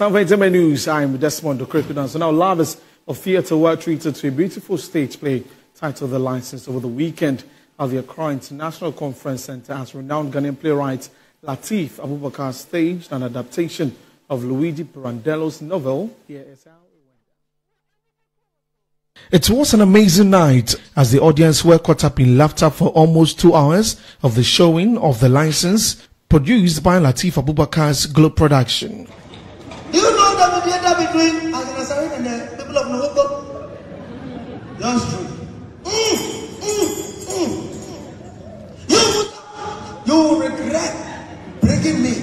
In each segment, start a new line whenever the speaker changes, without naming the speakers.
Time for entertainment news. I'm Desmond Okreku. So now, lovers of theatre were treated to a beautiful stage play titled The License over the weekend at the Accra International Conference Center as renowned Ghanaian playwright Latif Abubakar staged an adaptation of Luigi Pirandello's novel. Here is how. It was an amazing night as the audience were caught up in laughter for almost two hours of the showing of The License produced by Latif Abubakar's Globe Production.
Do you know the mediator between Azanasarin and the people of Nwoko? That's true. Mm, mm, mm. You, you will regret breaking me.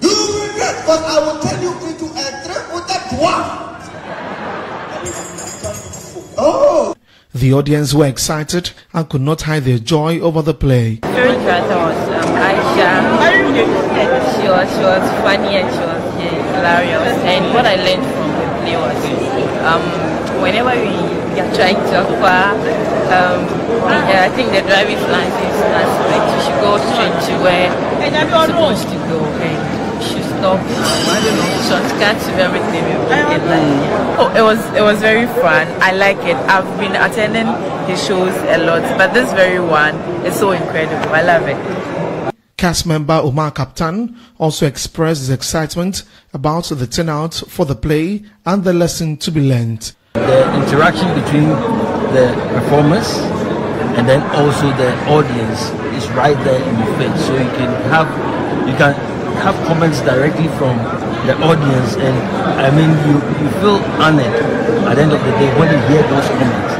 You will regret, but I will turn you into a three-footed dwarf. Oh.
The audience were excited and could not hide their joy over the play.
Favorite character was um, Aisha. She was, she was funny and she was yeah, hilarious. And what I learned from the play was um, whenever we, are trying to acquire, um, yeah, I think the driving license aspect, you should go straight to where you're supposed to go. And should stop shortcuts to everything. Oh, it was it was very fun. I like it. I've been attending his shows a lot, but this very one is so incredible. I love it.
Cast member Omar Kaptan also expressed his excitement about the turnout for the play and the lesson to be learned.
The interaction between the performers and then also the audience is right there in your face, so you can have you can have comments directly from the audience, and I mean, you, you feel honored at the end of the day when you hear those comments.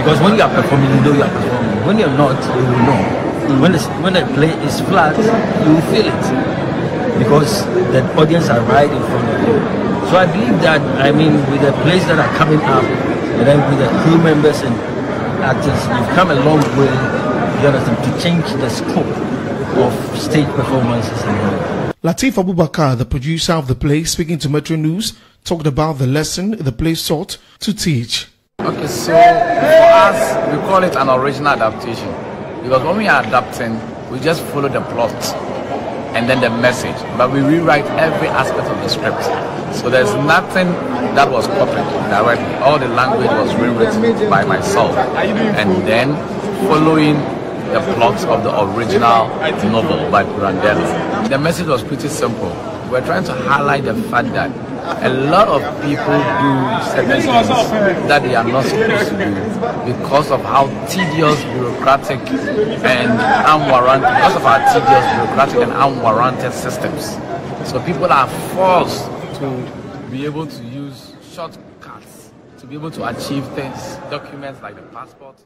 Because when you are performing, you know you are performing. When you're not, you will know. When the, when the play is flat, you will feel it. Because the audience are right in front of you. So I believe that, I mean, with the plays that are coming up, and then with the crew members and actors, we've come a long way, you understand, to change the scope of stage performances and all.
Latif Abubakar, the producer of the play, speaking to Metro News, talked about the lesson the play sought to teach.
Okay, so for us, we call it an original adaptation because when we are adapting, we just follow the plot and then the message, but we rewrite every aspect of the script. So there's nothing that was copied directly. All the language was rewritten by myself, and then following the plot of the original novel by Pirandello. The message was pretty simple. We're trying to highlight the fact that a lot of people do certain things that they are not supposed to do because of how tedious, bureaucratic, and unwarranted, because of our tedious, bureaucratic, and unwarranted systems. So people are forced to be able to use shortcuts to be able to achieve things, documents like the passport.